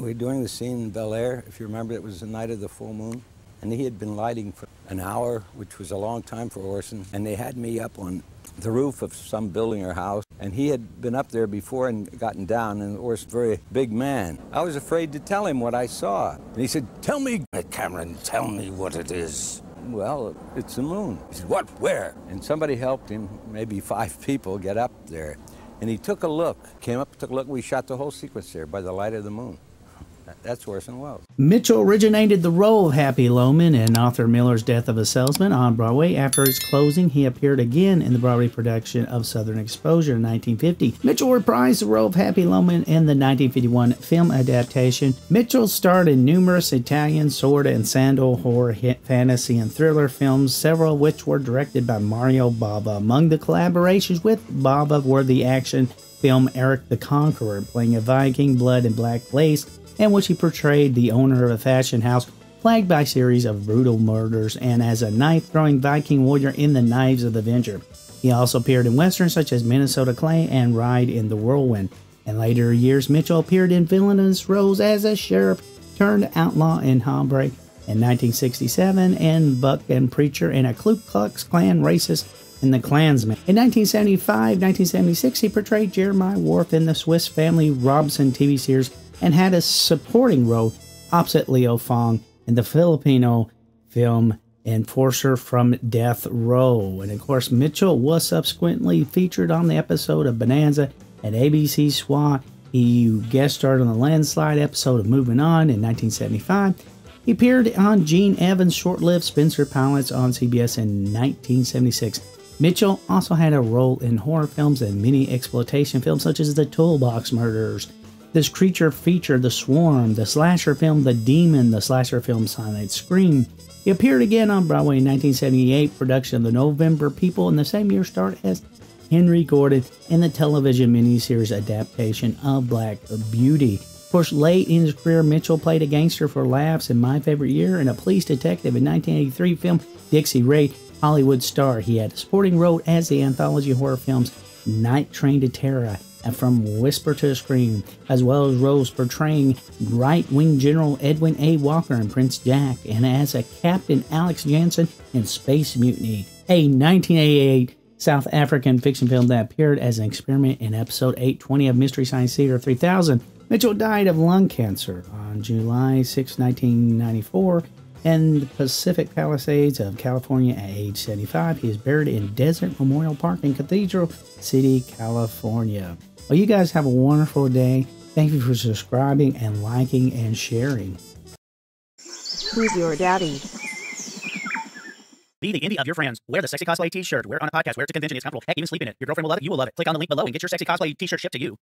We were doing the scene in Bel Air. If you remember, it was the night of the full moon. And he had been lighting for an hour, which was a long time for Orson. And they had me up on the roof of some building or house. And he had been up there before and gotten down, and Orson's a very big man. I was afraid to tell him what I saw. And he said, Tell me, Cameron, tell me what it is. Well, it's the moon. He said, What? Where? And somebody helped him, maybe five people, get up there. And he took a look, came up, took a look. We shot the whole sequence there by the light of the moon. That's Orson Welles. Mitchell originated the role of Happy Loman in Arthur Miller's Death of a Salesman on Broadway. After its closing, he appeared again in the Broadway production of Southern Exposure in 1950. Mitchell reprised the role of Happy Loman in the 1951 film adaptation. Mitchell starred in numerous Italian sword and sandal horror, hit, fantasy, and thriller films, several of which were directed by Mario Bava. Among the collaborations with Bava were the action film Erik the Conqueror, playing a Viking, Blood and Black Lace, in which he portrayed the owner of a fashion house plagued by a series of brutal murders and as a knife throwing Viking warrior in the Knives of the Avenger. He also appeared in westerns such as Minnesota Clay and Ride in the Whirlwind. In later years, Mitchell appeared in villainous roles as a sheriff turned outlaw in Hombre in 1967 and Buck and Preacher in a Ku Klux Klan racist in The Klansman. In 1975 1976, he portrayed Jeremiah Worth in the Swiss Family Robinson TV series and had a supporting role opposite Leo Fong in the Filipino film Enforcer from Death Row. And of course, Mitchell was subsequently featured on the episode of Bonanza at ABC SWAT. He guest starred on the Landslide episode of Moving On in 1975. He appeared on Gene Evans' short lived Spencer Pilots on CBS in 1976. Mitchell also had a role in horror films and many exploitation films such as The Toolbox Murders, this creature featured The Swarm, the slasher film The Demon, the slasher film Silent Scream. He appeared again on Broadway in 1978 production of The November People, and the same year starred as Henry Gordon in the television miniseries adaptation of Black Beauty. Of course, late in his career, Mitchell played a gangster for laughs in My Favorite Year and a police detective in 1983 film Dixie Ray, Hollywood Star. He had a supporting role as the anthology horror films Night Train to Terror and From Whisper to Scream, as well as roles portraying right wing General Edwin A. Walker in Prince Jack, and as a Captain Alex Jansen in Space Mutiny, a 1988 South African fiction film that appeared as an experiment in episode 820 of Mystery Science Theater 3000. Mitchell died of lung cancer on July 6, 1994 in the Pacific Palisades of California at age 75. He is buried in Desert Memorial Park in Cathedral City, California. Well, you guys have a wonderful day. Thank you for subscribing and liking and sharing. Who's your daddy? Be the indie of your friends. Wear the sexy cosplay t-shirt. Wear it on a podcast. Wear it to convention. It's comfortable. Heck, even sleep in it. Your girlfriend will love it. You will love it. Click on the link below and get your sexy cosplay t-shirt shipped to you.